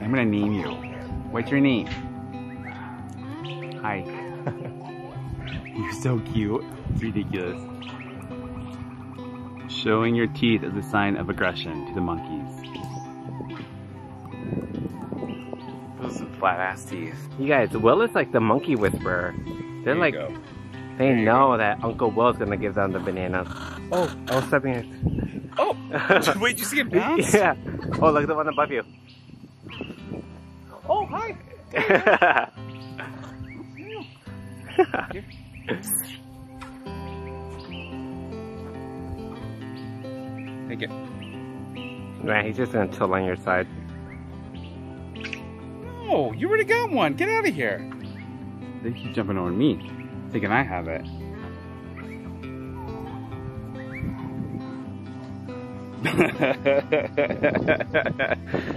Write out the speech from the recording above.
I'm gonna name you. What's your name? Hi. You're so cute. It's ridiculous. Showing your teeth is a sign of aggression to the monkeys. Those are flat ass teeth. You guys, Will is like the monkey whisperer. They're like, go. they There know that Uncle Will's gonna give them the bananas. Oh, I was stepping in. Oh! oh. Wait, you see him bounce? yeah. Oh, look at the one above you. Hi! Take it. Man, he's just gonna chill on your side. No, you already got one. Get out of here. They keep jumping on me, thinking I have it.